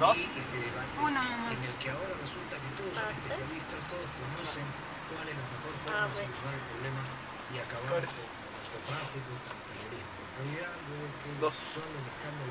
¿Dos? este debate Uno, en el que ahora resulta que todos son ah, especialistas, todos conocen cuál es la mejor forma ah, de solucionar el problema y acabar con el narcotráfico, con el terrorismo. En realidad, yo que Dos. son los escándalos